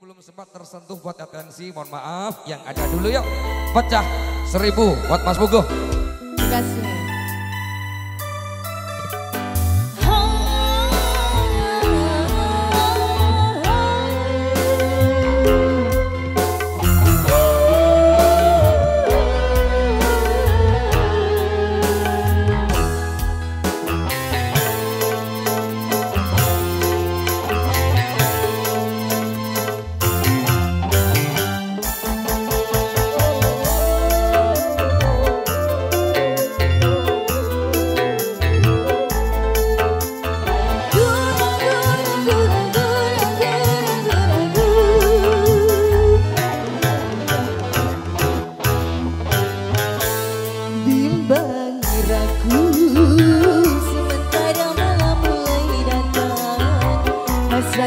belum sempat tersentuh buat atensi, mohon maaf. Yang ada dulu yuk, pecah seribu buat Mas Bugo. Terima kasih.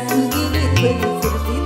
Datang gigit beri firdi